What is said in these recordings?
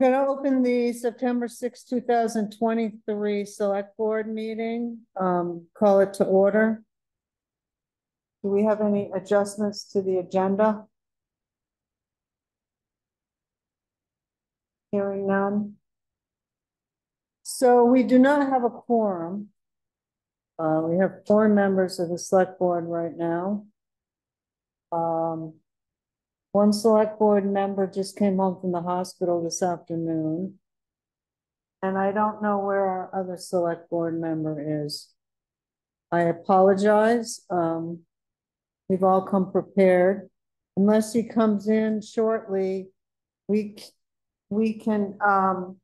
Gonna open the September sixth, two thousand twenty-three select board meeting, um, call it to order. Do we have any adjustments to the agenda? Hearing none. So we do not have a quorum. Uh, we have four members of the select board right now. Um, one select board member just came home from the hospital this afternoon. And I don't know where our other select board member is. I apologize, um. We've all come prepared. Unless he comes in shortly, we, we can, um.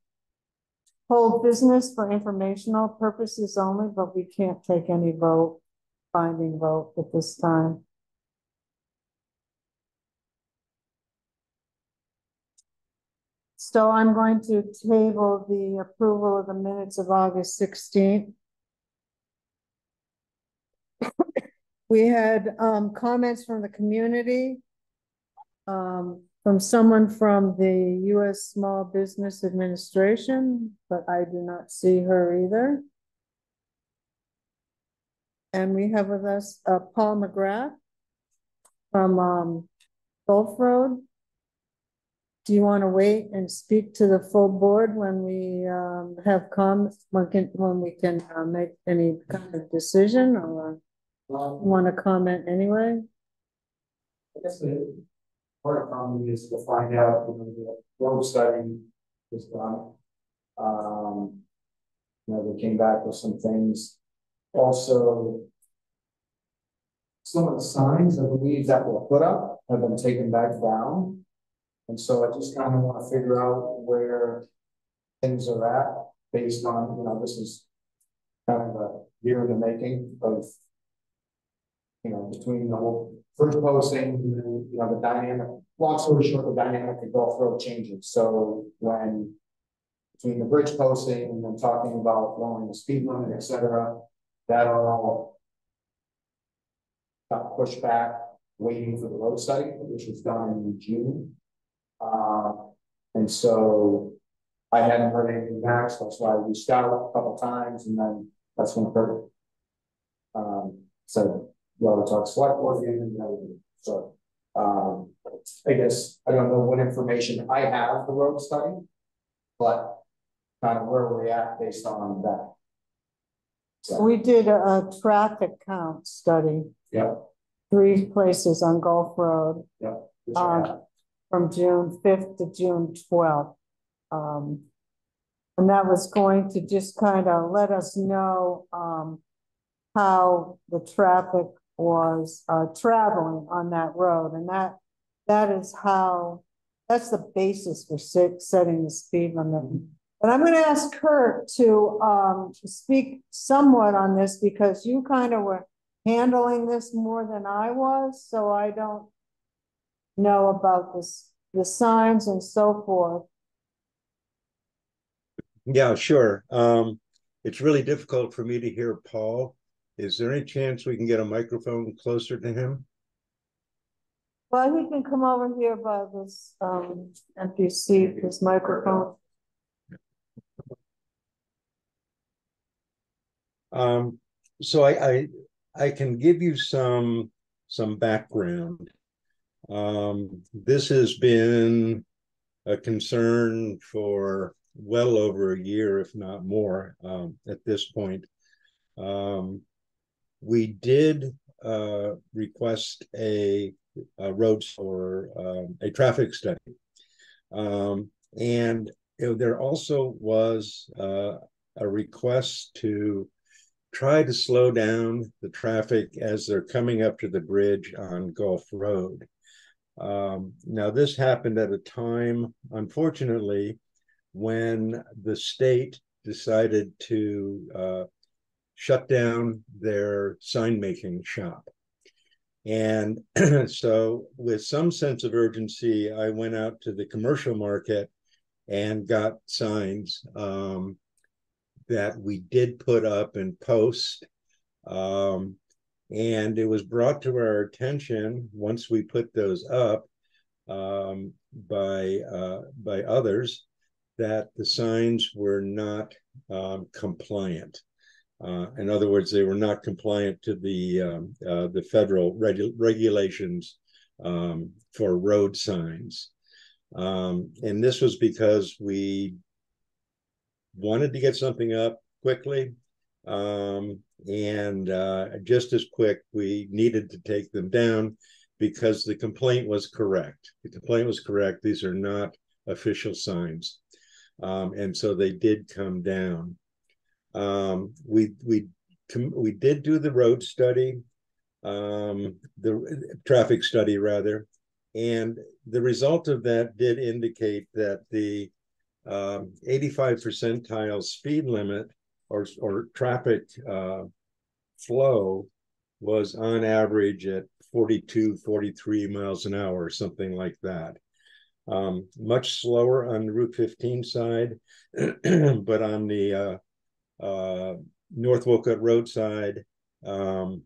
Hold business for informational purposes only, but we can't take any vote, binding vote at this time. So I'm going to table the approval of the minutes of August sixteenth. We had um comments from the community. Um, from someone from the US Small Business Administration, but I do not see her either. And we have with us uh Paul McGrath from um Gulf Road. Do you want to wait and speak to the full board when we um have comments, when can, when we can uh make any kind of decision or Um, want to comment anyway? I guess the part of problem is to find out, you the road study is done. Um. You know, they came back with some things, also. Some of the signs, I believe, that were put up have been taken back down. And so I just kind of want to figure out where things are at based on, you know, this is. Kind of a year in the making of you know, between the whole first posting, and then, you know, the dynamic, long story short, the dynamic of Gulf Road changes, so when. Between the bridge posting and then talking about lowering the speed limit, et cetera, that all. Got pushed back, waiting for the road study, which was done in June. Uh, and so. I hadn't heard anything back, so that's why I reached out a couple times, and then that's when Kurt. Um, said, well, it's our select board and everything, so, um, I guess, I don't know what information I have the road study. But kind of where we're at based on that. So, We did a, traffic count study, yeah, three places on Gulf Road, yeah. which I have. um, from June fifth to June twelfth. Um, and that was going to just kind of let us know, um, how the traffic was, uh, traveling on that road, and that, that is how, that's the basis for set, setting the speed limit. But I'm gonna ask Kurt to, um, to speak somewhat on this, because you kind of were handling this more than I was, so I don't know about this, the signs and so forth. Yeah, sure. Um, it's really difficult for me to hear Paul. Is there any chance we can get a microphone closer to him? Well, he can come over here by this, um, empty seat, this microphone. Um, so I, I, I can give you some, some background. Um, this has been a concern for well over a year, if not more, um, at this point. Um, we did, uh, request a, a road or, um, a traffic study. Um, and know, there also was, uh, a request to try to slow down the traffic as they're coming up to the bridge on Gulf Road. Um, now, this happened at a time, unfortunately, when the state decided to uh, shut down their sign making shop. And so, with some sense of urgency, I went out to the commercial market and got signs. Um, that we did put up and post. Um, and it was brought to our attention once we put those up um, by uh, by others that the signs were not um, compliant. Uh, in other words, they were not compliant to the um, uh, the federal regu- regulations um, for road signs. Um, and this was because we wanted to get something up quickly. Um, and uh, just as quick, we needed to take them down because the complaint was correct. The complaint was correct. These are not official signs. Um, and so they did come down. Um, we we we did do the road study, um, the traffic study rather, and the result of that did indicate that the um, 85 percentile speed limit or or traffic uh, flow was on average at 42, 43 miles an hour, or something like that. Um, much slower on the Route 15 side, but on the uh, uh, North Wolcott Road side, um,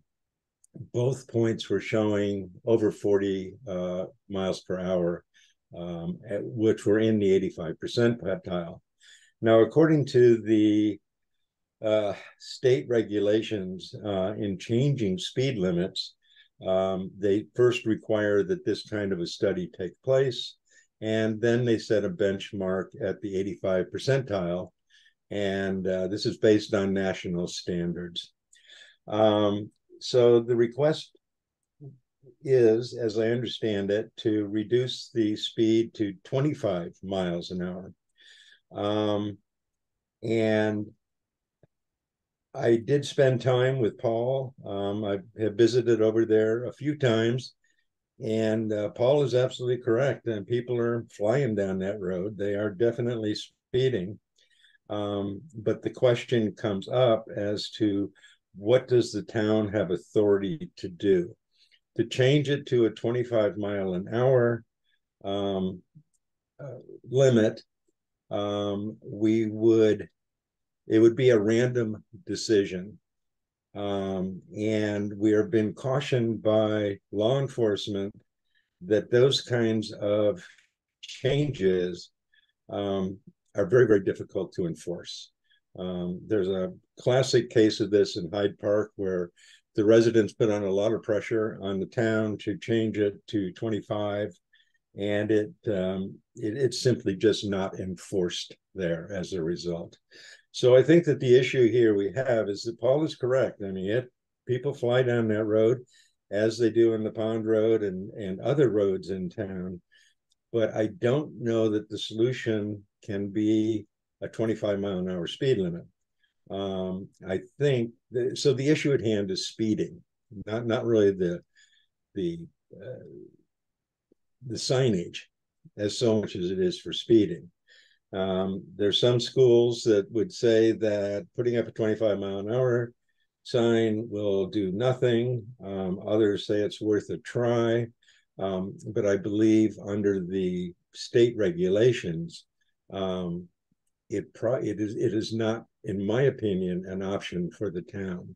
both points were showing over 40 uh, miles per hour, um, at, which were in the 85% percentile. Now, according to the uh, state regulations uh, in changing speed limits, um, they first require that this kind of a study take place. And then they set a benchmark at the 85 percentile. And uh, this is based on national standards. Um, so the request is, as I understand it, to reduce the speed to 25 miles an hour. Um, and I did spend time with Paul. Um, I have visited over there a few times, and uh, Paul is absolutely correct. And people are flying down that road. They are definitely speeding. Um, but the question comes up as to what does the town have authority to do? To change it to a 25 mile an hour um, uh, limit, um, we would it would be a random decision. Um, and we have been cautioned by law enforcement that those kinds of changes um, are very, very difficult to enforce. Um, there's a classic case of this in Hyde Park where the residents put on a lot of pressure on the town to change it to 25 and it, um, it it's simply just not enforced there as a result. So I think that the issue here we have is that Paul is correct. I mean, it, people fly down that road as they do in the Pond Road and, and other roads in town. But I don't know that the solution can be a 25 mile an hour speed limit. Um, I think that, so. The issue at hand is speeding, not not really the the uh, the signage as so much as it is for speeding. Um, there's some schools that would say that putting up a 25 mile an hour sign will do nothing. Um, others say it's worth a try. Um, but I believe under the state regulations, um, it pro it is it is not, in my opinion, an option for the town.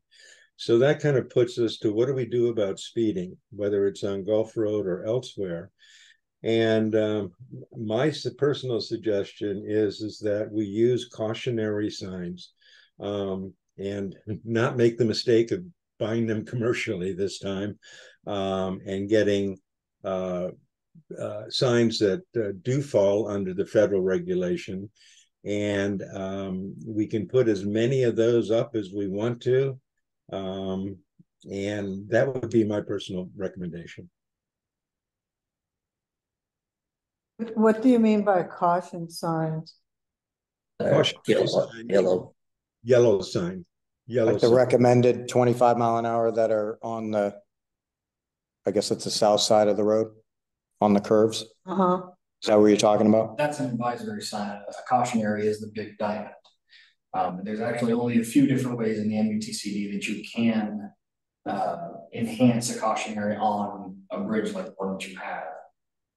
So that kind of puts us to what do we do about speeding, whether it's on Gulf Road or elsewhere. And um, my personal suggestion is is that we use cautionary signs um, and not make the mistake of buying them commercially this time um, and getting uh, uh, signs that uh, do fall under the federal regulation. And um, we can put as many of those up as we want to. Um, and that would be my personal recommendation. What do you mean by caution signs? Uh, Caution Yellow, sign. yellow, Yellow sign, yellow. Like the sign. recommended twenty-five mile an hour that are on the, I guess it's the south side of the road, on the curves? Uh-huh. Is that what you're talking about? That's an advisory sign. A cautionary is the big diamond. Um, there's actually only a few different ways in the MUTCD that you can uh, enhance a cautionary on a bridge like the one that you have.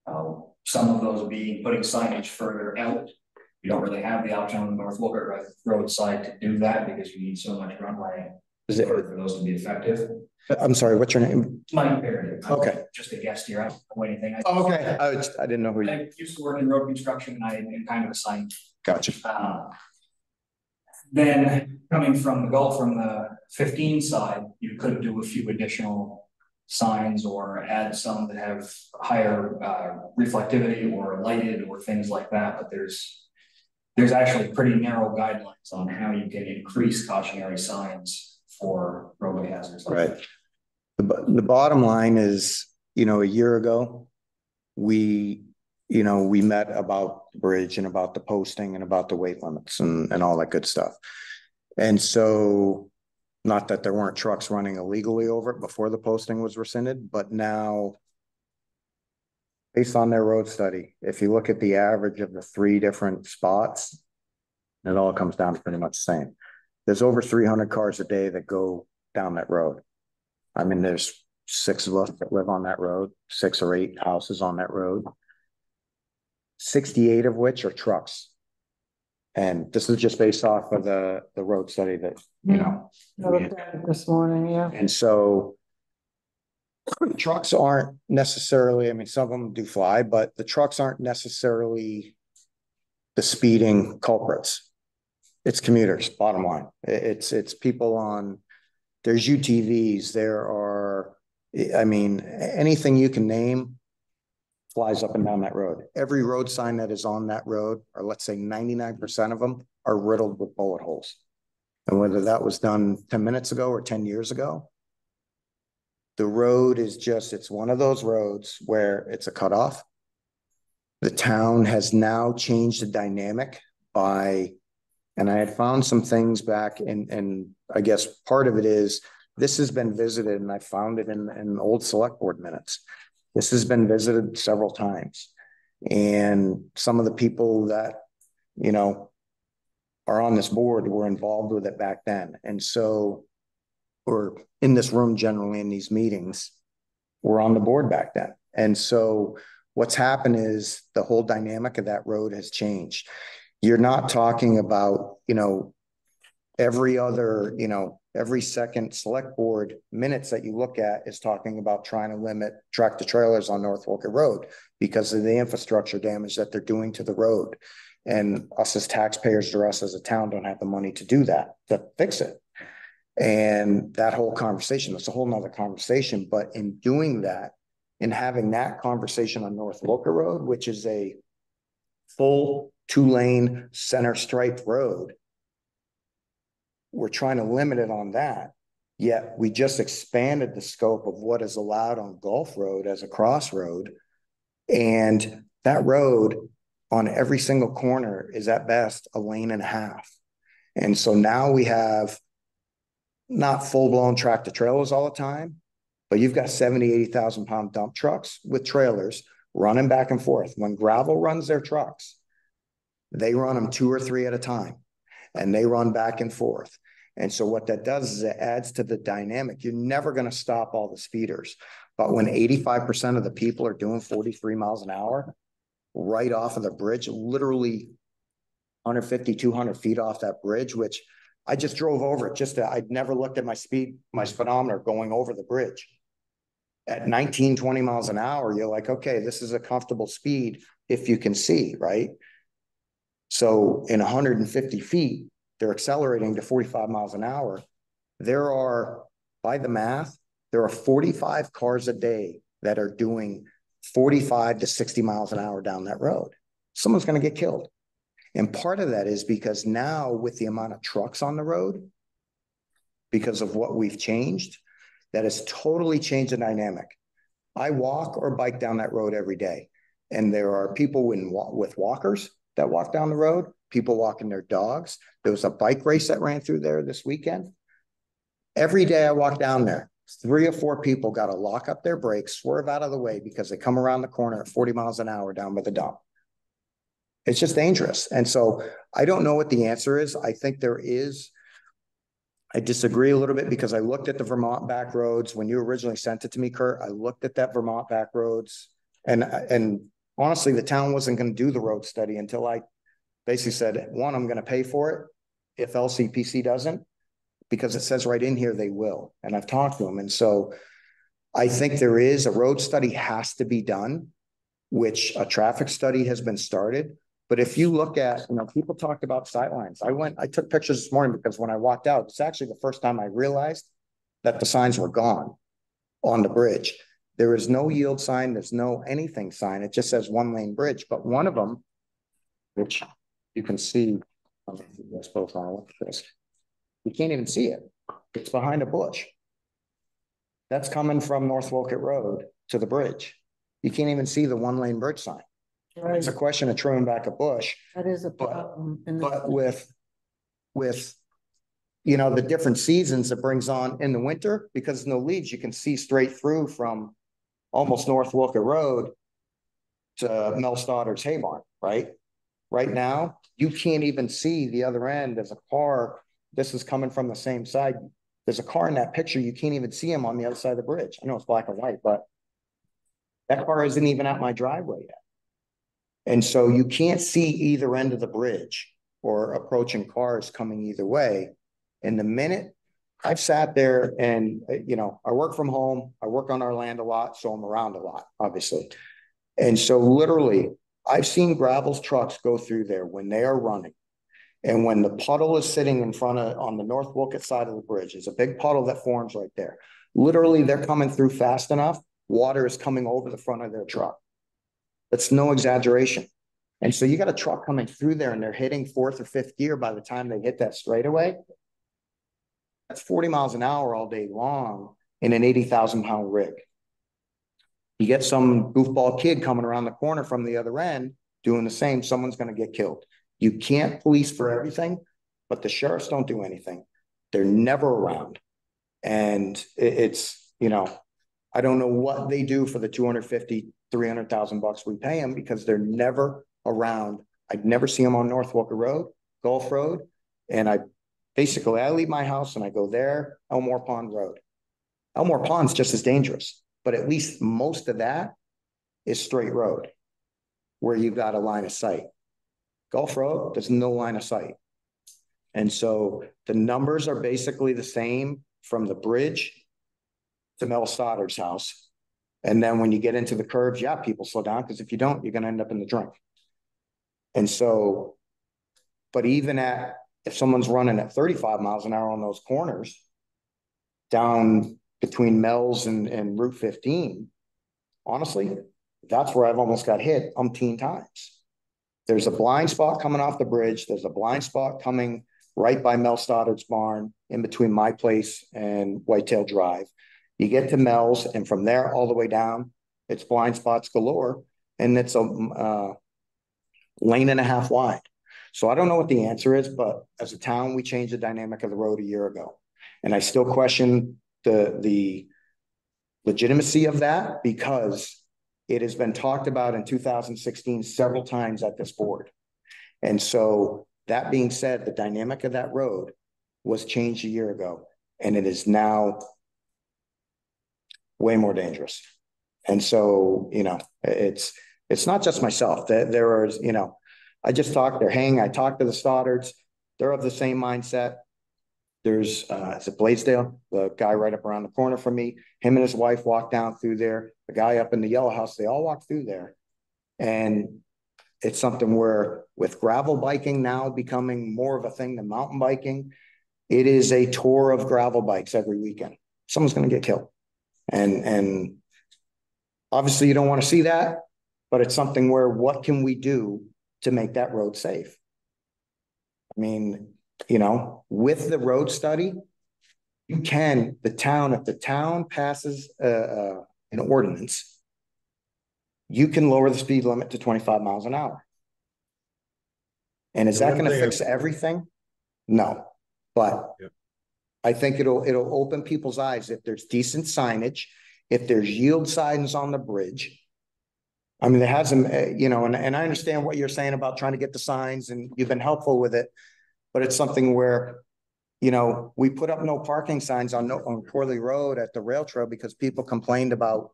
Um, some of those being putting signage further out. You don't really have the option on the North Wolcott Road side to do that because you need so much runway Is it, for those to be effective. I'm sorry, what's your name? Mike Perry. Okay. Just a guest here. I don't know anything. I- Oh, okay, I, was- I didn't know who you, I used to work in road construction and I am kind of a sign Gotcha. Um, Then coming from the Gulf, from the fifteen side, you could do a few additional signs or add some that have higher uh reflectivity or lighted or things like that, but there's. There's actually pretty narrow guidelines on how you can increase cautionary signs for roadway hazards. Right. The, the bottom line is, you know, a year ago, we, you know, we met about the bridge and about the posting and about the weight limits and, and all that good stuff. And so, not that there weren't trucks running illegally over it before the posting was rescinded, but now based on their road study, if you look at the average of the three different spots, it all comes down to pretty much the same. There's over three hundred cars a day that go down that road. I mean, there's six of us that live on that road, six or eight houses on that road. Sixty-eight of which are trucks. And this is just based off of the, the road study that, you know. I looked at it This morning, yeah. And so. Trucks aren't necessarily, I mean, some of them do fly, but the trucks aren't necessarily. The speeding culprits. It's commuters, bottom line. It's, it's people on, there's UTVs, there are, I mean, anything you can name. Flies up and down that road. Every road sign that is on that road, or let's say ninety-nine percent of them are riddled with bullet holes. And whether that was done ten minutes ago or ten years ago. The road is just, it's one of those roads where it's a cutoff. The town has now changed the dynamic by, and I had found some things back and, and I guess part of it is. This has been visited and I found it in, in old select board minutes. This has been visited several times. And some of the people that, you know, are on this board were involved with it back then. And so, or in this room generally in these meetings, were on the board back then. And so what's happened is the whole dynamic of that road has changed. You're not talking about, you know, every other, you know, every second select board minutes that you look at is talking about trying to limit tractor trailers on North Wolcott Road because of the infrastructure damage that they're doing to the road. And us as taxpayers or us as a town don't have the money to do that, to fix it. And that whole conversation, that's a whole nother conversation, but in doing that, in having that conversation on North Wolcott Road, which is a full two-lane center stripe road, we're trying to limit it on that. Yet we just expanded the scope of what is allowed on Gulf Road as a crossroad. And that road on every single corner is at best a lane and a half. And so now we have not full-blown tractor trailers all the time, but you've got 70, 80,000 pound dump trucks with trailers running back and forth. When gravel runs their trucks, they run them two or three at a time and they run back and forth. And so what that does is it adds to the dynamic. You're never going to stop all the speeders. But when 85% of the people are doing 43 miles an hour right off of the bridge, literally 150, 200 feet off that bridge, which I just drove over it just to, I'd never looked at my speed, my speedometer going over the bridge. At 19, 20 miles an hour, you're like, okay, this is a comfortable speed if you can see, right? So in 150 feet, they're accelerating to 45 miles an hour. There are, by the math, there are 45 cars a day that are doing 45 to 60 miles an hour down that road. Someone's going to get killed. And part of that is because now, with the amount of trucks on the road, because of what we've changed, that has totally changed the dynamic. I walk or bike down that road every day, and there are people in, with walkers that walk down the road, people walking their dogs. There was a bike race that ran through there this weekend. Every day I walk down there, three or four people got to lock up their brakes, swerve out of the way because they come around the corner at 40 miles an hour down by the dump. It's just dangerous. And so I don't know what the answer is. I think there is. I disagree a little bit because I looked at the Vermont back roads when you originally sent it to me, Kurt. I looked at that Vermont back roads and and honestly, the town wasn't going to do the road study until I basically said, one, I'm going to pay for it if LCPC doesn't, because it says right in here they will. And I've talked to them. And so I think there is a road study has to be done, which a traffic study has been started. But if you look at, you know, people talked about sightlines. I went, I took pictures this morning because when I walked out, it's actually the first time I realized that the signs were gone on the bridge. There is no yield sign, there's no anything sign. It just says one lane bridge, but one of them, which you can see, you both want look at this. You can't even see it. It's behind a bush. That's coming from North Wolcott Road to the bridge. You can't even see the one lane bridge sign. Right, It's a question of trimming back a bush, that is a but- problem. in but with, with, you know, the different seasons it brings on in the winter, because no leaves, you can see straight through from almost North Wolcott Road to Mel Stoddard's hay barn, right? Right now, you can't even see the other end. There's a car, this is coming from the same side. There's a car in that picture. You can't even see him on the other side of the bridge. I know it's black and white, but that car isn't even at my driveway yet. And so you can't see either end of the bridge or approaching cars coming either way. And the minute I've sat there and, uh, you know, I work from home, I work on our land a lot, so I'm around a lot, obviously. And so literally, I've seen gravels trucks go through there when they are running. And when the puddle is sitting in front of, on the North Wolcott side of the bridge, there's a big puddle that forms right there. Literally, they're coming through fast enough, water is coming over the front of their truck. That's no exaggeration. And so you got a truck coming through there and they're hitting fourth or fifth gear by the time they hit that straightaway. That's forty miles an hour all day long in an eighty thousand pound rig. You get some goofball kid coming around the corner from the other end doing the same, someone's gonna get killed. You can't police for everything, but the sheriffs don't do anything. They're never around. And it's, you know, I don't know what they do for the 250, 300,000 bucks we pay them because they're never around. I'd never see them on North Wolcott Road, Gulf Road. And I basically, I leave my house and I go there, Elmore Pond Road. Elmore Pond's just as dangerous, but at least most of that is straight road where you've got a line of sight. Gulf Road, there's no line of sight. And so the numbers are basically the same from the bridge to Mel Stoddard's house. And then when you get into the curves, yeah, people slow down, because if you don't, you're gonna end up in the drink. And so, but even at, if someone's running at thirty-five miles an hour on those corners, down between Mel's and, and Route fifteen, honestly, that's where I've almost got hit umpteen times. There's a blind spot coming off the bridge, there's a blind spot coming right by Mel Stoddard's barn, in between my place and Whitetail Drive. You get to Mel's and from there all the way down, it's blind spots galore and it's a uh lane and a half wide. So I don't know what the answer is, but as a town, we changed the dynamic of the road a year ago. And I still question the the legitimacy of that because it has been talked about in two thousand sixteen several times at this board. And so that being said, the dynamic of that road was changed a year ago and it is now way more dangerous. And so, you know, it's, it's not just myself, that there is, you know, I just talked, they're hanging, I talked to the Stoddards, they're of the same mindset. There's, uh, is it Blaisdell, the guy right up around the corner from me, him and his wife walked down through there, the guy up in the yellow house, they all walked through there. And it's something where with gravel biking now becoming more of a thing than mountain biking, it is a tour of gravel bikes every weekend. Someone's gonna get killed. And, and obviously you don't want to see that, but it's something where what can we do to make that road safe? I mean, you know, with the road study, you can, the town, if the town passes, uh, uh, an ordinance, you can lower the speed limit to twenty-five miles an hour. And is The that thing I- fix everything? No, but Yep. I think it'll, it'll open people's eyes if there's decent signage, if there's yield signs on the bridge. I mean, there hasn't, uh, you know, and, and I understand what you're saying about trying to get the signs and you've been helpful with it. But it's something where, you know, we put up no parking signs on, no on Corley Road at the rail trail because people complained about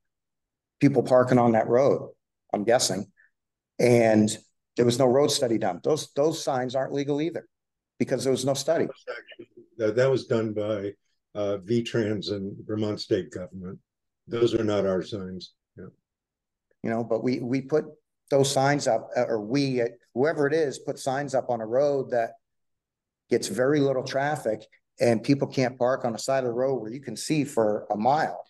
people parking on that road, I'm guessing. And there was no road study done. Those, those signs aren't legal either because there was no study. That, that was done by uh V-Trans and Vermont State Government. Those are not our signs. You know, but we, we put those signs up, uh, or we, uh, whoever it is, put signs up on a road that gets very little traffic and people can't park on the side of the road where you can see for a mile.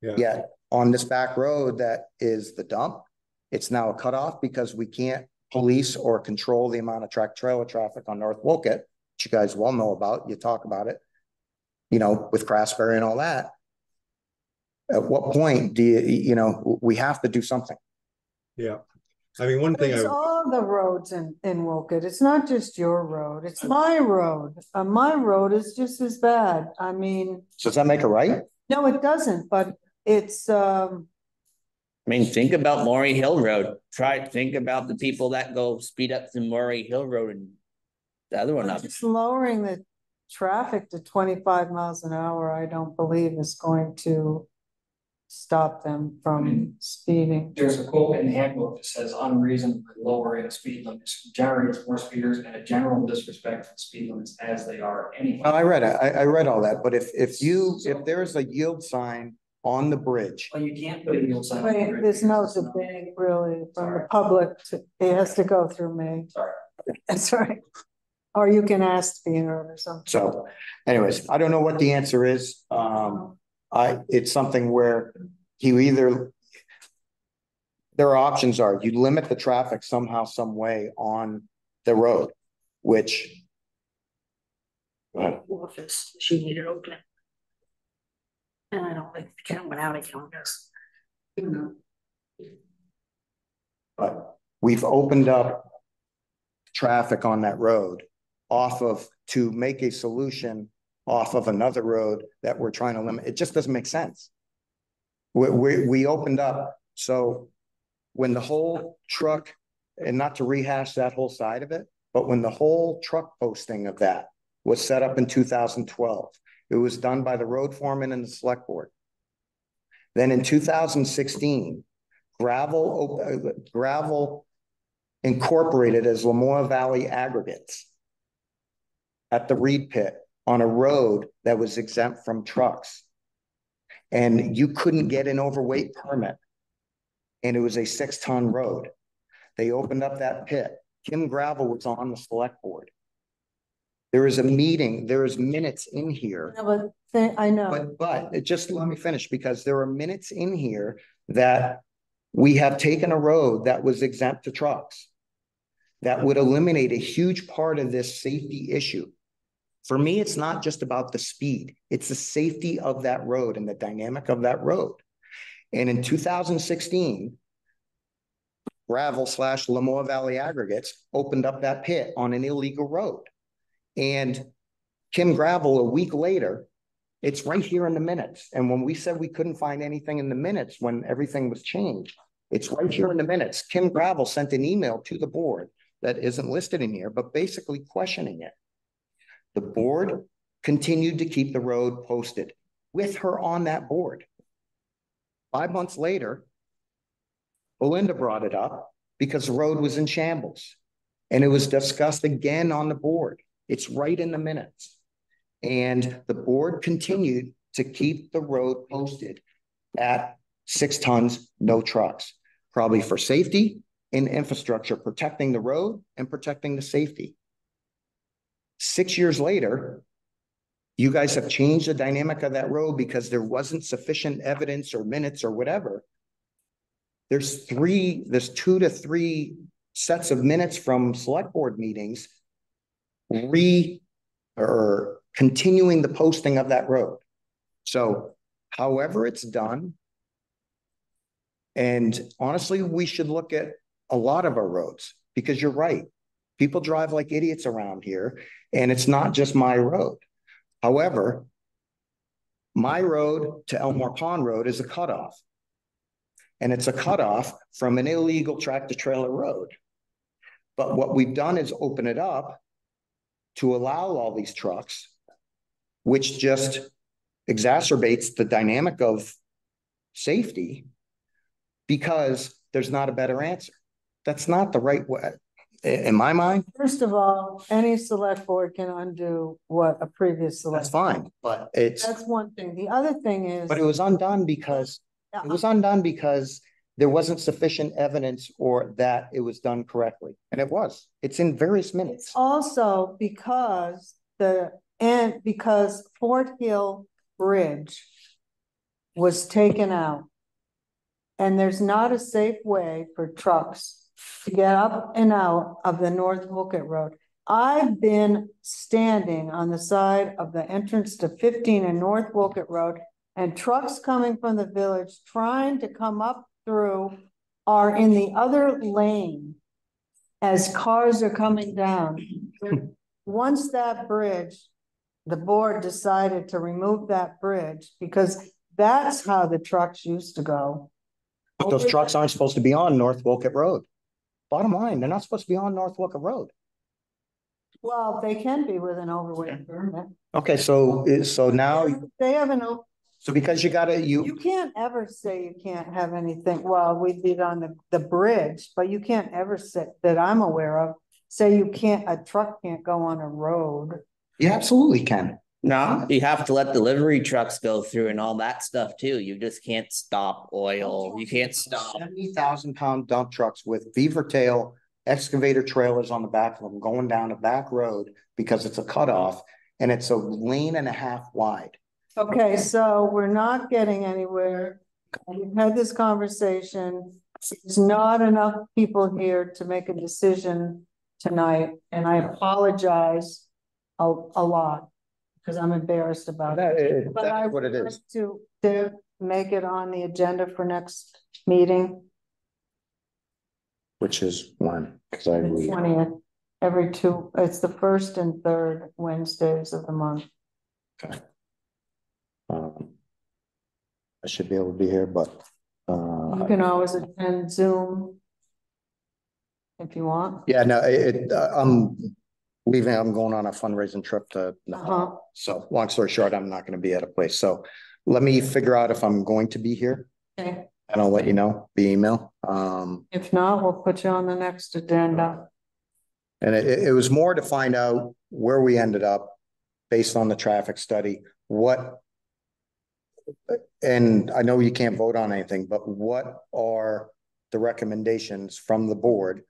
Yeah. Yet on this back road that is the dump, it's now a cutoff because we can't police or control the amount of track trailer traffic on North Wolcott, which you guys well know about, you talk about it. You know, with Craftsbury and all that. At what point do you, you know, we have to do something. Yeah. I mean, one thing It's I, all the roads in, in Wolcott. It's not just your road. It's my road. Uh, my road is just as bad. I mean, Does that make it right? no, it doesn't, but it's, um, I mean, think about Maury Hill Road. Try, think about the people that go speed up to Maury Hill Road and the other one up. just lowering the traffic to twenty-five miles an hour, I don't believe is going to stop them from speeding. There's a quote in the handbook that says unreasonably lowering speed limits generates more speeders and a general disrespect for speed limits as they are anyway. Well, I read it. I, I read all that, but if, if you, if there is a yield sign on the bridge, Well, you can't put a yield sign. on the Wait, grid there's no because it's not- debate really from the public. to- It has to go through me. Sorry. That's right. Or you can ask to be heard or something. so anyways, I don't know what the answer is. Um, I, it's something where you either. There are options are you limit the traffic somehow, some way on the road, which. Go ahead. office, she needed open. And I don't think the cat went out, I can't guess. But we've opened up traffic on that road off of, to make a solution off of another road that we're trying to limit. It just doesn't make sense. We, we, we opened up, so when the whole truck, and not to rehash that whole side of it, but when the whole truck posting of that was set up in two thousand twelve, it was done by the road foreman and the select board. Then in two thousand sixteen, gravel, gravel incorporated as Lamoille Valley aggregates at the Reed Pit on a road that was exempt from trucks. And you couldn't get an overweight permit. And it was a six-ton road. They opened up that pit. Kim Gravel was on the select board. There is a meeting, there is minutes in here. No, But I know, But, but it- just let me finish because there are minutes in here that we have taken a road that was exempt to trucks. That would eliminate a huge part of this safety issue. For me, it's not just about the speed, it's the safety of that road and the dynamic of that road. And in two thousand sixteen, gravel slash Lamoille Valley aggregates opened up that pit on an illegal road. And Kim Gravel, a week later, it's right here in the minutes. And when we said we couldn't find anything in the minutes, when everything was changed, it's right here in the minutes. Kim Gravel sent an email to the board that isn't listed in here, but basically questioning it. The board continued to keep the road posted with her on that board. Five months later, Belinda brought it up because the road was in shambles. And it was discussed again on the board. It's right in the minutes. And the board continued to keep the road posted at six tons, no trucks, probably for safety and infrastructure, protecting the road and protecting the safety. Six years later, you guys have changed the dynamic of that road because there wasn't sufficient evidence or minutes or whatever. There's three, there's two to three sets of minutes from select board meetings re, or continuing the posting of that road. So however it's done. And honestly, we should look at a lot of our roads, because you're right. People drive like idiots around here, and it's not just my road. However, my road to Elmore Pond Road is a cutoff. And it's a cutoff from an illegal tractor trailer road. But what we've done is open it up to allow all these trucks, which just exacerbates the dynamic of safety because there's not a better answer. That's not the right way, in my mind, first of all, any select board can undo what a previous select. that's fine, but it's, That's one thing. The other thing is. but it was undone because, it was undone because there wasn't sufficient evidence or that it was done correctly, and it was. It's in various minutes. Also, because the, and because Fort Hill Bridge was taken out. And there's not a safe way for trucks to get up and out of the North Wolcott Road. I've been standing on the side of the entrance to fifteen and North Wolcott Road. And trucks coming from the village trying to come up through are in the other lane. As cars are coming down. Once that bridge, the board decided to remove that bridge because that's how the trucks used to go. But those trucks aren't supposed to be on North Wolcott Road. Bottom line, they're not supposed to be on North Wolcott Road. Well, they can be with an overweight permit. Okay, so, so now, They have an, o- so because you gotta, you you, can't ever say you can't have anything, well, we did on the, the bridge, but you can't ever say, that I'm aware of. Say you can't, a truck can't go on a road. you absolutely can. No, you have to let delivery trucks go through and all that stuff too. You just can't stop oil. You can't stop. Seventy thousand pound dump trucks with beaver tail excavator trailers on the back of them going down a back road because it's a cutoff and it's a lane and a half wide. Okay, so we're not getting anywhere. We've had this conversation. There's not enough people here to make a decision tonight, and I apologize a, a lot. Cause I'm embarrassed about it. But I That's what it would is. like To, to make it on the agenda for next meeting, Which is one, because I agree. twentieth, every two, it's the first and third Wednesdays of the month. Um, I should be able to be here, but, You uh, can always attend Zoom. If you want. yeah, no, it, it, uh, I'm leaving, I'm going on a fundraising trip to Uh-huh. So long story short, I'm not gonna be at a place. So let me figure out if I'm going to be here Okay, and I'll let you know via email. Um, if not, we'll put you on the next agenda. and it, it- it was more to find out where we ended up based on the traffic study, what and I know you can't vote on anything, but what are the recommendations from the board?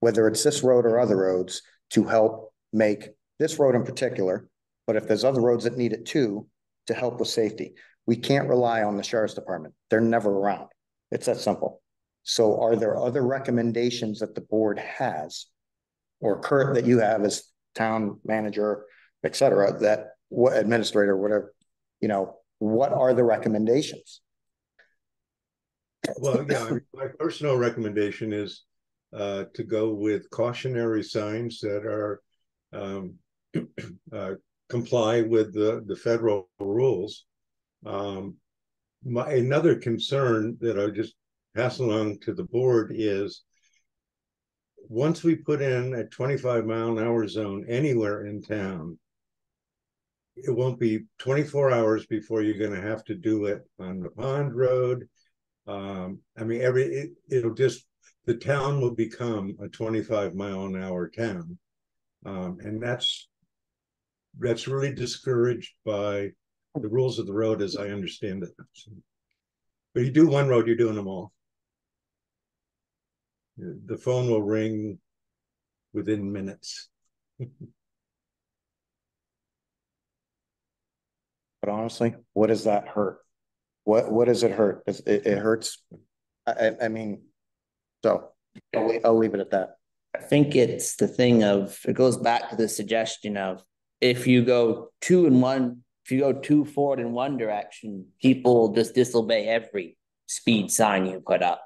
Whether it's this road or other roads to help make this road in particular, but if there's other roads that need it too, to help with safety. We can't rely on the sheriff's department. They're never around. It's that simple. So are there other recommendations that the board has? Or current that you have as town manager, et cetera, that what administrator, whatever, you know, what are the recommendations? Well, yeah, my personal recommendation is uh to go with cautionary signs that are um uh comply with the the federal rules. Um, my another concern that I just pass along to the board is once we put in a twenty-five mile an hour zone anywhere in town, it won't be twenty-four hours before you're gonna have to do it on the pond road. Um, I mean, every, it, it'll just, the town will become a twenty-five mile an hour town. Um, and that's, that's really discouraged by the rules of the road as I understand it. But you do one road, you're doing them all. The phone will ring within minutes. But honestly, what does that hurt? What, what does it hurt? It, it hurts. I, I mean, so I'll, lea- I'll leave it at that. I think it's the thing of, it goes back to the suggestion of if you go two in one, if you go two forward in one direction, people just disobey every speed sign you put up.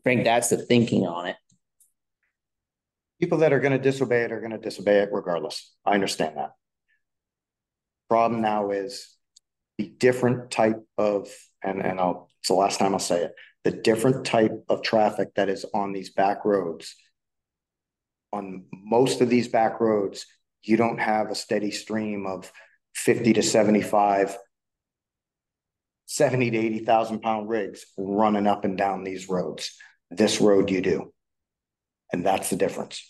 I think that's the thinking on it. People that are gonna disobey it are gonna disobey it regardless. I understand that. Problem now is the different type of, and, and I'll, it's the last time I'll say it, the different type of traffic that is on these back roads. On most of these back roads, you don't have a steady stream of fifty to seventy-five, seventy to eighty thousand pound rigs running up and down these roads. This road you do. And that's the difference.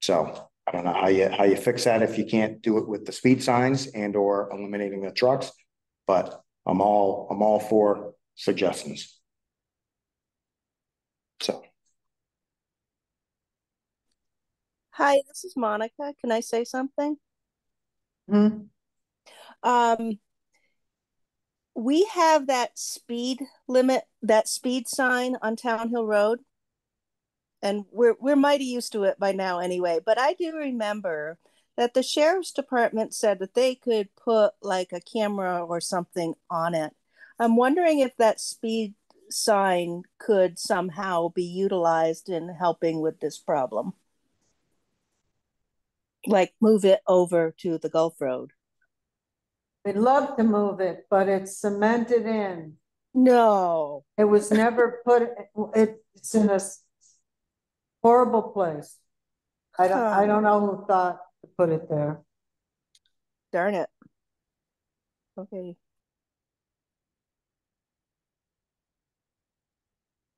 So I don't know how you, how you fix that if you can't do it with the speed signs and or eliminating the trucks. But I'm all, I'm all for suggestions. Hi, this is Monica. Can I say something? Hmm, Um, we have that speed limit, that speed sign on Town Hill Road. And we're, we're mighty used to it by now anyway, but I do remember that the sheriff's department said that they could put like a camera or something on it. I'm wondering if that speed sign could somehow be utilized in helping with this problem. Like move it over to the Gulf Road. we'd love to move it, but it's cemented in. No. It was never put, it, it's in a horrible place. I don't, I don't know who thought to put it there. Darn it. Okay.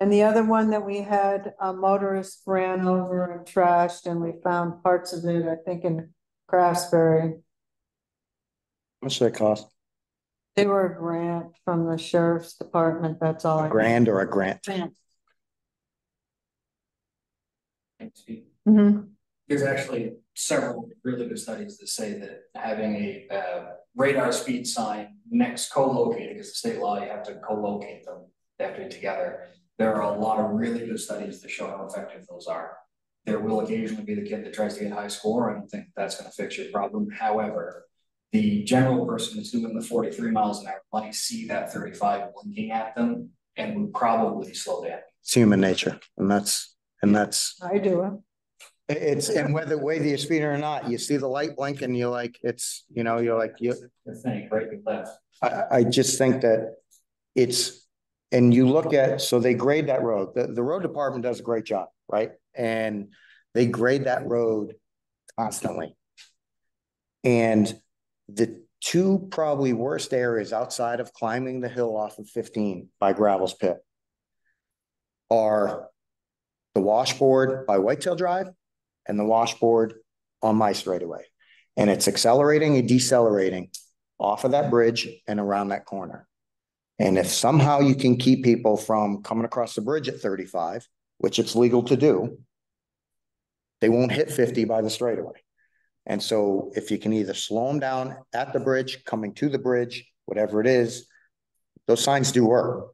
And the other one that we had, a motorist ran over and trashed and we found parts of it, I think in Craftsbury. How much did it cost? They were a grant from the sheriff's department, that's all. I A know. grand or a grant? Mhm. There's actually several really good studies that say that having a uh radar speed sign next co-located, because the state law, you have to co-locate them. They have to be together. There are a lot of really good studies that show how effective those are. There will occasionally be the kid that tries to get high score. I don't think that's gonna fix your problem. However. The general person that's doing the forty-three miles an hour might see that thirty-five blinking at them and would probably slow down. It's human nature and that's, and that's, I do it. it- it's, and whether, whether you're speeding or not, you see the light blink and you're like, it's, you know, you're like, you, The thing, right, and left. I, I- I just think that it's, and you look at, so they grade that road, the, the road department does a great job, right? And they grade that road constantly. And the two probably worst areas outside of climbing the hill off of fifteen by Gravel's Pit are the washboard by Whitetail Drive and the washboard on my straightaway. And it's accelerating and decelerating off of that bridge and around that corner. And if somehow you can keep people from coming across the bridge at thirty-five, which it's legal to do, they won't hit fifty by the straightaway. And so if you can either slow them down at the bridge, coming to the bridge, whatever it is, those signs do work.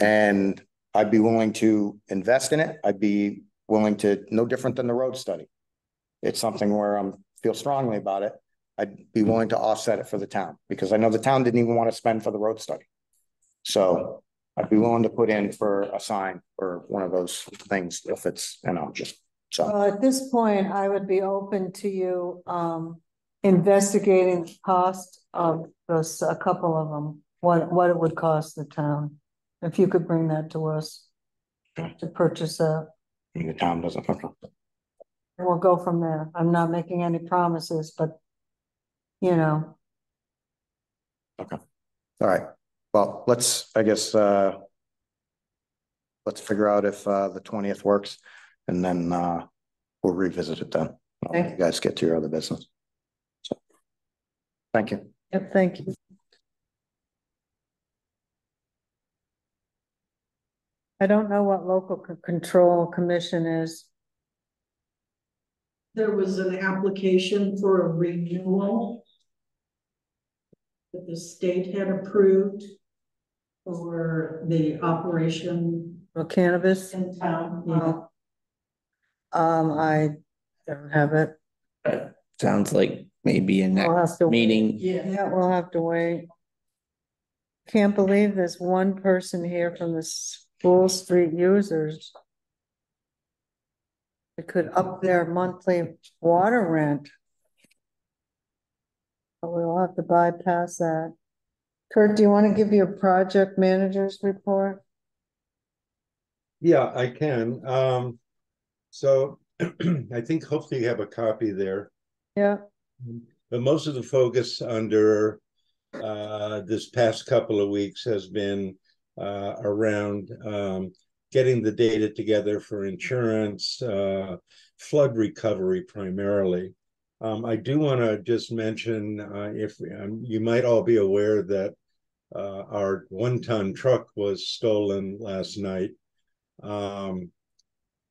And I'd be willing to invest in it. I'd be willing to, no different than the road study. It's something where I'm, feel strongly about it. I'd be willing to offset it for the town, because I know the town didn't even want to spend for the road study. So I'd be willing to put in for a sign or one of those things if it's, you know, just, so. Well, at this point, I would be open to you, um, investigating the cost of those, a couple of them. What, what it would cost the town, if you could bring that to us. To purchase that, The town doesn't, okay. and we'll go from there. I'm not making any promises, but. You know, okay All right, well, let's, I guess, uh. Let's figure out if, uh, the twentieth works and then, uh, we'll revisit it then. I'll let Okay. You guys get to your other business. So, Thank you. yep, thank you. I don't know what local c- control commission is. There was an application for a renewal. That the state had approved. For the operation Well, cannabis? in town. No. Um, I don't have it. Sounds like maybe a We'll next have to. meeting. Yeah, Yeah, we'll have to wait. Can't believe there's one person here from the school street users. It could up their monthly water rent. But we'll have to bypass that. Kurt, do you want to give your project manager's report? Yeah, I can. Um, so I think hopefully you have a copy there. Yeah, But most of the focus under uh this past couple of weeks has been uh around um getting the data together for insurance, uh flood recovery primarily. Um, I do want to just mention, uh, if um, you might all be aware that uh, our one-ton truck was stolen last night. Um,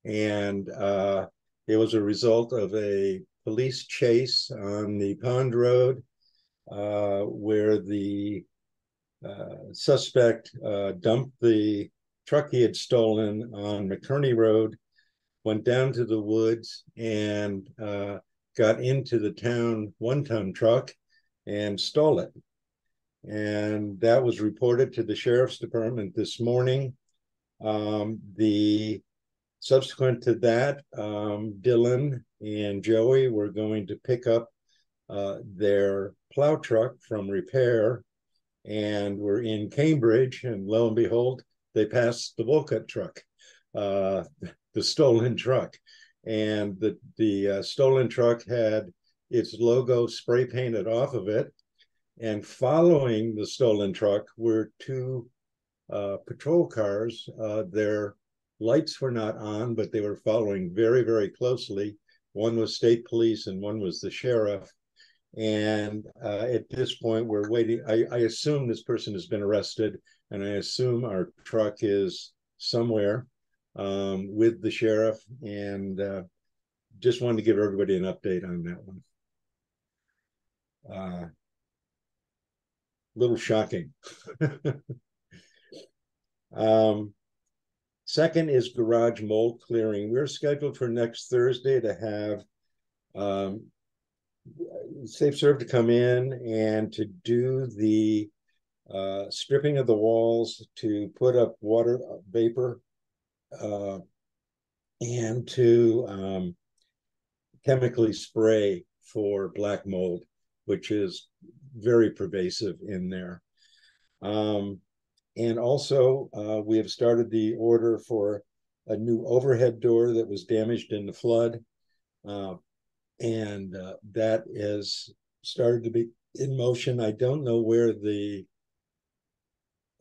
and uh, It was a result of a police chase on the Pond Road uh, where the uh, suspect uh, dumped the truck he had stolen on McCurney Road, went down to the woods and uh, got into the town one-ton truck and stole it. And that was reported to the sheriff's department this morning. Um, the subsequent to that, um, Dylan and Joey were going to pick up uh, their plow truck from repair and were in Cambridge. And lo and behold, they passed the Wolcott truck, uh, the stolen truck. And the, the uh, stolen truck had its logo spray painted off of it. And following the stolen truck were two uh, patrol cars. Uh, their lights were not on, but they were following very, very closely. One was state police and one was the sheriff. And uh, at this point, we're waiting. I, I assume this person has been arrested, and I assume our truck is somewhere um, with the sheriff. And uh, just wanted to give everybody an update on that one. Uh, little shocking. um, second is garage mold clearing. We're scheduled for next Thursday to have um, Safe Serve to come in and to do the uh, stripping of the walls, to put up water vapor, uh, and to um, chemically spray for black mold, which is very pervasive in there. Um, and also, uh, we have started the order for a new overhead door that was damaged in the flood. Uh, and uh, that has started to be in motion. I don't know where the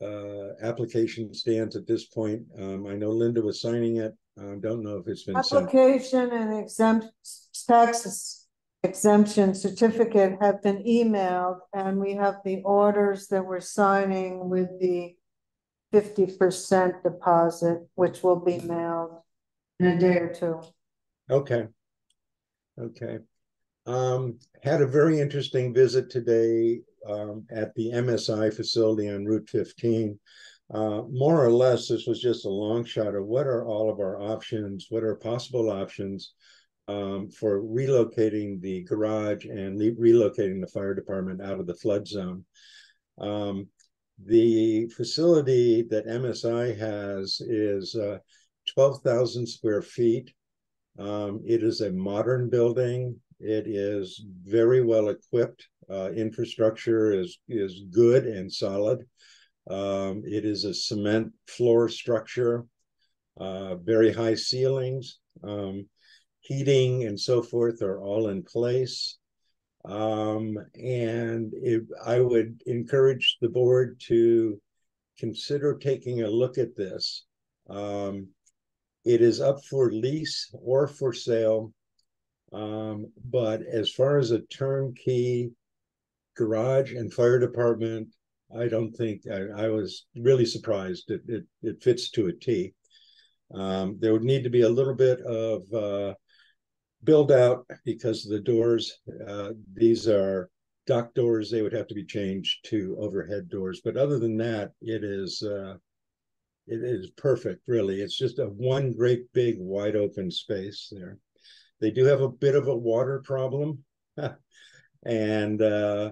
uh, application stands at this point. Um, I know Linda was signing it. I don't know if it's been sent. Application and exempt taxes exemption certificate have been emailed and we have the orders that we're signing with the fifty percent deposit, which will be mailed in a day or two. Okay. Okay. Um, had a very interesting visit today um, at the MSI facility on Route 15. Uh, more or less, this was just a long shot of what are all of our options, what are possible options um, for relocating the garage and relocating the fire department out of the flood zone. Um, the facility that MSI has is uh, 12,000 square feet. Um, it is a modern building. It is very well equipped. Uh, infrastructure is is good and solid. Um, it is a cement floor structure, uh, very high ceilings, um, heating and so forth are all in place. Um, and I would encourage the board to consider taking a look at this. Um, it is up for lease or for sale. Um, but as far as a turnkey garage and fire department, I don't think I, I was really surprised. It, it, it fits to a T. Um, there would need to be a little bit of uh, build out because the doors, uh, these are dock doors, they would have to be changed to overhead doors. But other than that, it is uh, it is perfect, really. It's just a one great big wide open space there. They do have a bit of a water problem. and uh,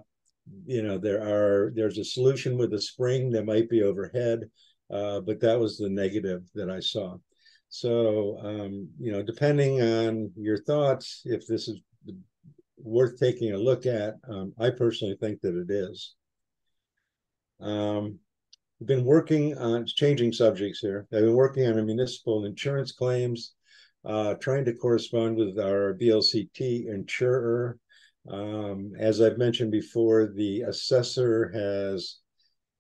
you know, there are there's a solution with a spring that might be overhead, uh, but that was the negative that I saw. So, um, you know, depending on your thoughts, if this is worth taking a look at, um, I personally think that it is. Um, I've been working on changing subjects here. I've been working on a municipal insurance claims, uh, trying to correspond with our VLCT insurer. Um, as I've mentioned before, the assessor has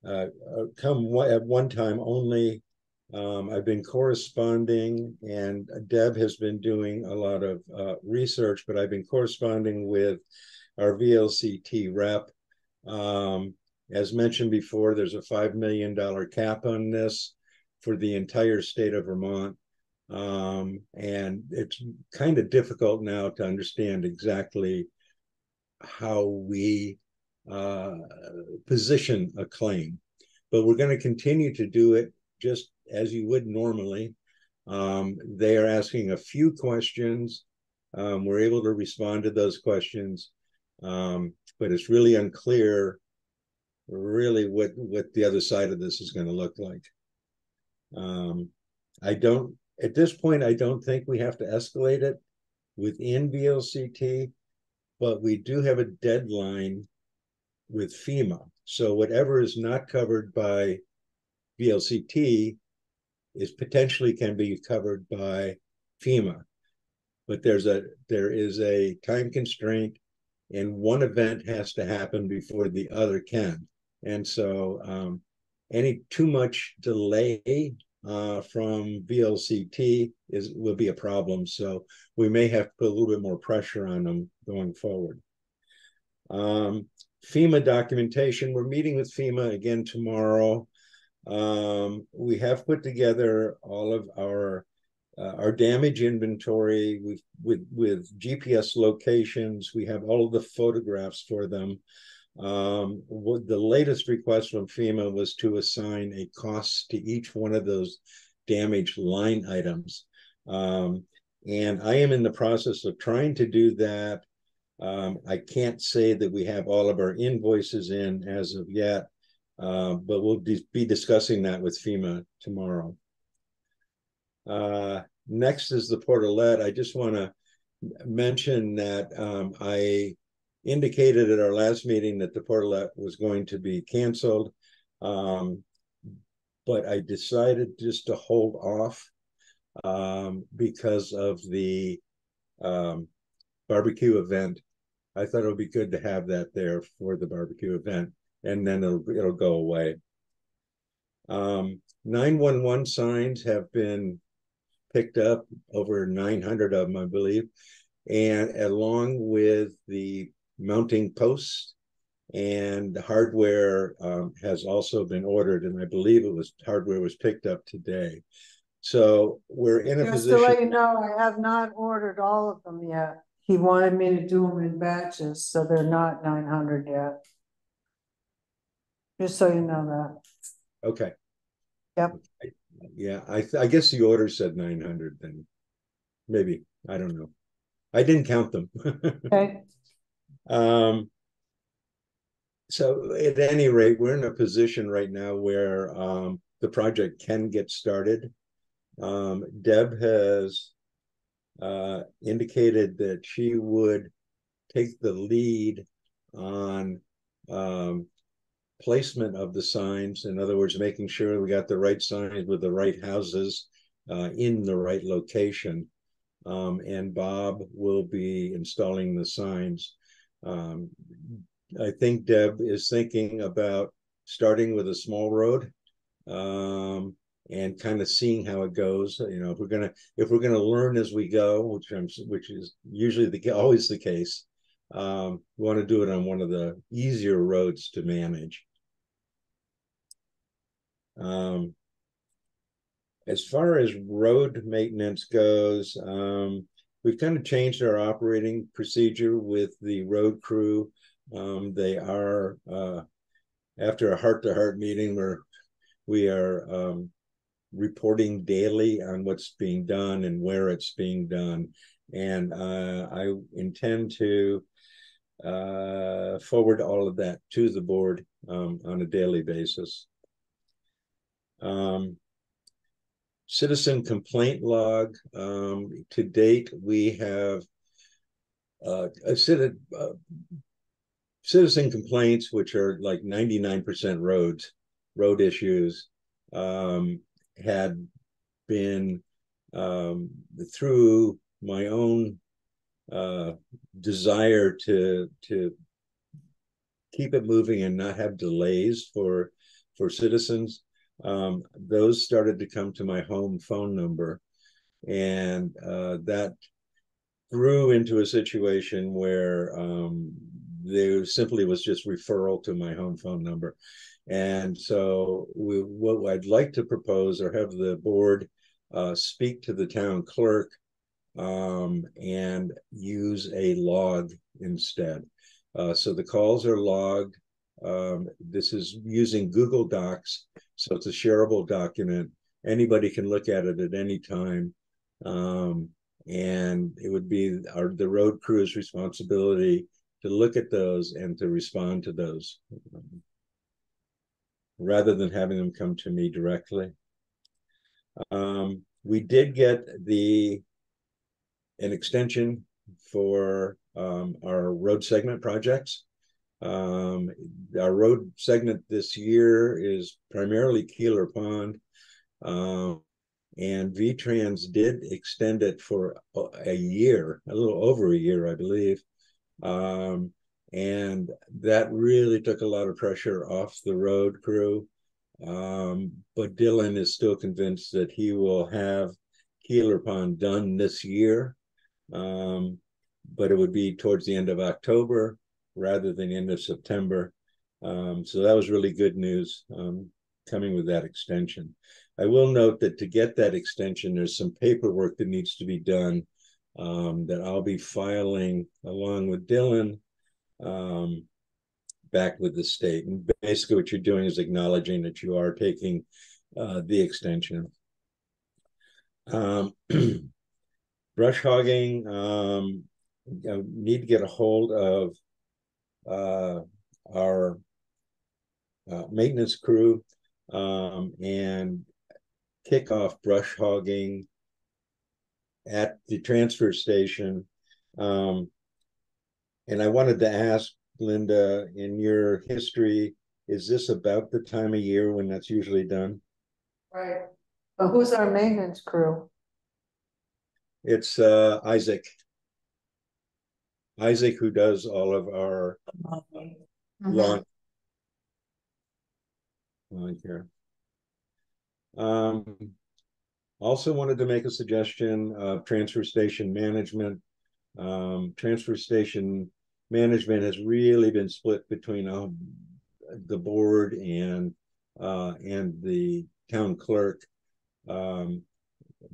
uh, uh come at one time only um, I've been corresponding, and Deb has been doing a lot of uh, research, but I've been corresponding with our VLCT rep. Um, as mentioned before, there's a $5 million cap on this for the entire state of Vermont. Um, and it's kind of difficult now to understand exactly how we uh, position a claim. But we're going to continue to do it just as you would normally. Um, they are asking a few questions. Um, we're able to respond to those questions, um, but it's really unclear, really what what the other side of this is going to look like. Um, I don't at this point. I don't think we have to escalate it within VLCT, but we do have a deadline with FEMA. So whatever is not covered by VLCT is potentially can be covered by FEMA. But there's a there is a time constraint and one event has to happen before the other can. And so um, any too much delay uh, from VLCT is will be a problem. So we may have to put a little bit more pressure on them going forward. Um, FEMA documentation. We're meeting with FEMA again tomorrow. Um, we have put together all of our uh, our damage inventory with, with with GPS locations. We have all of the photographs for them. Um, what the latest request from FEMA was to assign a cost to each one of those damaged line items. Um, and I am in the process of trying to do that. Um, I can't say that we have all of our invoices in as of yet, uh, but we'll be discussing that with FEMA tomorrow. Uh, next is the portalet. I just want to mention that um, I indicated at our last meeting that the portalet was going to be canceled, um, but I decided just to hold off um, because of the um, barbecue event. I thought it would be good to have that there for the barbecue event and then it'll it'll go away. Um, 911 signs have been picked up over 900 of them, I believe, and along with the mounting posts and the hardware um, has also been ordered, and I believe it was hardware was picked up today. So we're in a Just position. to let you know, I have not ordered all of them yet. He wanted me to do them in batches, so they're not nine hundred yet. Just so you know that. Okay. Yep. Yeah, I I guess the order said nine hundred then. Maybe, I don't know. I didn't count them. Okay, Um, so at any rate, we're in a position right now where um, the project can get started. Um, Deb has uh, indicated that she would take the lead on um, placement of the signs. In other words, making sure we got the right signs with the right houses uh, in the right location. Um, and Bob will be installing the signs. Um, I think Deb is thinking about starting with a small road um, and kind of seeing how it goes. You know, if we're gonna if we're gonna learn as we go, which I'm which is usually the always the case, um, we want to do it on one of the easier roads to manage. Um, as far as road maintenance goes, um, we've kind of changed our operating procedure with the road crew. Um, they are uh, after a heart-to-heart meeting where we are um, reporting daily on what's being done and where it's being done. And uh, I intend to uh, forward all of that to the board um, on a daily basis. Um, citizen complaint log. Um, to date, we have uh, a citizen, uh, citizen complaints, which are like 99% roads, road issues, um, had been um, through my own uh, desire to to keep it moving and not have delays for for citizens um, those started to come to my home phone number. And uh, that grew into a situation where um, there simply was just referral to my home phone number. And so, we, what I'd like to propose or have the board uh, speak to the town clerk um, and use a log instead. Uh, so the calls are logged. Um, this is using Google Docs, so it's a shareable document. Anybody can look at it at any time. Um, and it would be our the road crew's responsibility to look at those and to respond to those rather than having them come to me directly. Um, we did get the an extension for um, our road segment projects. Um, our road segment this year is primarily Keeler Pond. Um, and VTrans did extend it for a year, a little over a year, I believe. Um, and that really took a lot of pressure off the road crew. Um, but Dylan is still convinced that he will have Keeler Pond done this year. Um, but it would be towards the end of October rather than end of September. Um, so that was really good news um, coming with that extension. I will note that to get that extension, there's some paperwork that needs to be done um, that I'll be filing along with Dylan um, back with the state. And basically, what you're doing is acknowledging that you are taking uh, the extension. Um, brush hogging, um, you need to get a hold of uh, our uh, maintenance crew um, and kick off brush hogging at the transfer station. Um, and I wanted to ask Linda, in your history, is this about the time of year when that's usually done? Right. But who's our maintenance crew? It's uh, Isaac. Isaac, who does all of our Mm-hmm. lawn lawn care. Um, also wanted to make a suggestion of transfer station management. Um, transfer station management has really been split between um, the board and uh, and the town clerk. Um,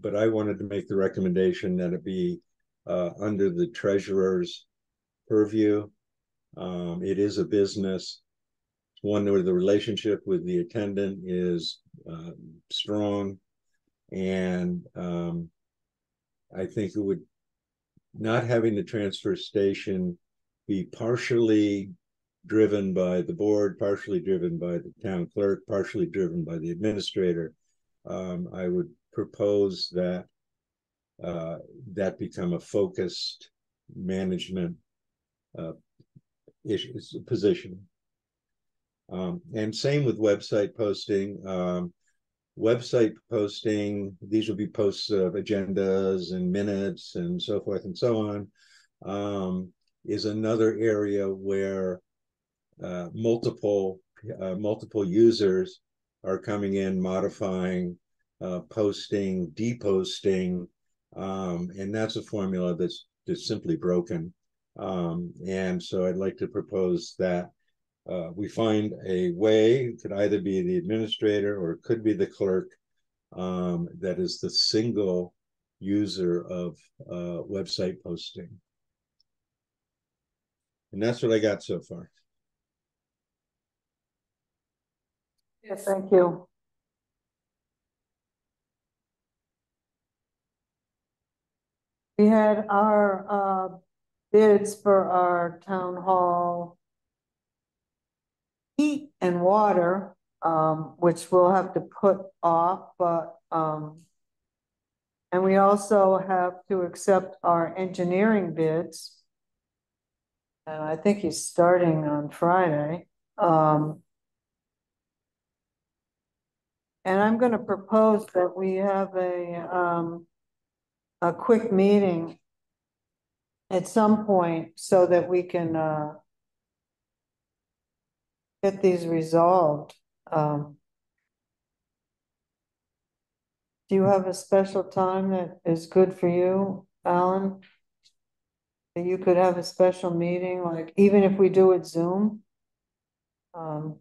but I wanted to make the recommendation that it be uh, under the treasurer's purview. Um, it is a business, one where the relationship with the attendant is uh, strong, and um, I think it would not having the transfer station be partially driven by the board, partially driven by the town clerk, partially driven by the administrator. Um, I would propose that uh, that become a focused management uh, issues position. Um, and same with website posting. Um, website posting, these will be posts of agendas and minutes and so forth and so on, um, is another area where uh, multiple uh, multiple users are coming in, modifying, uh, posting, deposting, um, and that's a formula that's that's simply broken. Um, and so I'd like to propose that uh, we find a way, it could either be the administrator or it could be the clerk, um, that is the single user of uh, website posting. And that's what I got so far. Yes, thank you. We had our uh bids for our town hall heat and water, um, which we'll have to put off, but um and we also have to accept our engineering bids. And I think he's starting on Friday. Um and I'm gonna propose that we have a, um, a quick meeting at some point so that we can, uh, get these resolved. Um, do you have a special time that is good for you, Alan? That you could have a special meeting, like even if we do it Zoom? Um,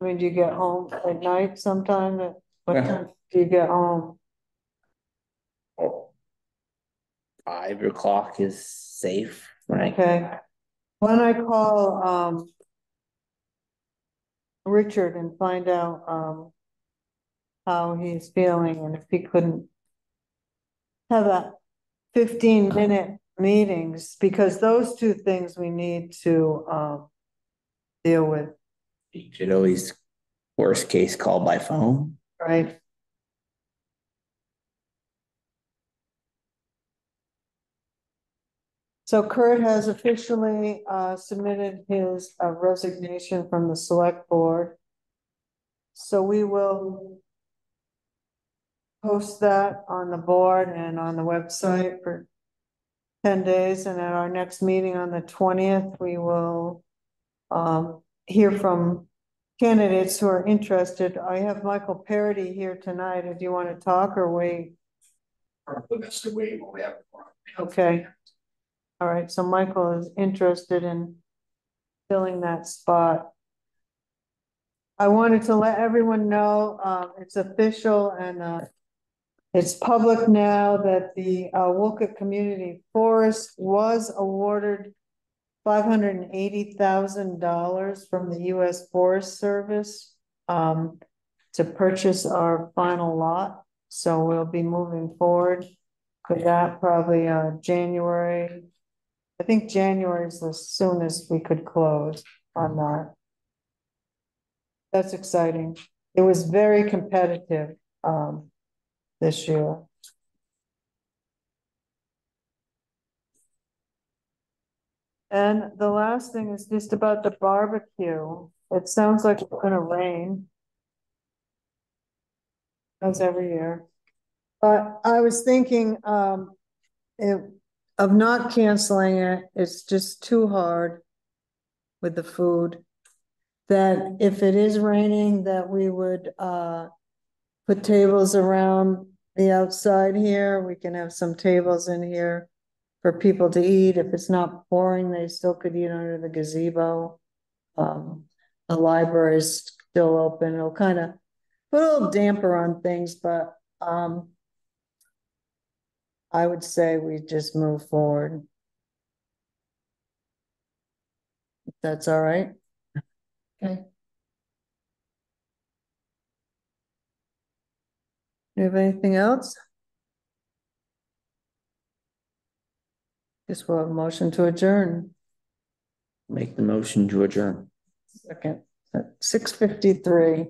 I mean, do you get home at night sometime? At- What Yeah. time do you get home? Five o'clock is safe, right? Okay. When I call, um, Richard and find out, um, how he's feeling and if he couldn't have a fifteen minute meetings, because those two things we need to, um, deal with, You should always, worst case, call by phone. right? So Kurt has officially uh submitted his uh, resignation from the select board. So we will post that on the board and on the website for ten days, and at our next meeting on the twentieth, we will um hear from candidates who are interested. I have Michael Parity here tonight. Do you want to talk or wait? Wait while we have. Okay. All right, so Michael is interested in filling that spot. I wanted to let everyone know, um, it's official and, uh, it's public now that the, uh, Wolcott Community Forest was awarded five hundred and eighty thousand dollars from the US Forest Service, um, to purchase our final lot. So we'll be moving forward with that probably, uh, January. I think January is the soonest we could close on that. That's exciting. It was very competitive, um, this year. And the last thing is just about the barbecue. It sounds like it's gonna rain. As every year. But I was thinking, um, it, of not canceling it, it's just too hard with the food. That if it is raining, that we would, uh, put tables around the outside here. We can have some tables in here for people to eat. If it's not pouring, they still could eat under the gazebo. Um, the library is still open. It'll kind of put a little damper on things, but, um, I would say we just move forward. If That's all right? Okay. Do you have anything else? Guess we'll have a motion to adjourn. Make the motion to adjourn. Second, at six fifty-three.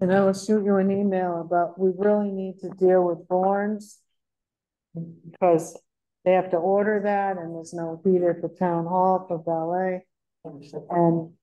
And I will shoot you an email about, we really need to deal with Borns. Because they have to order that and there's no heat at the town hall for ballet. And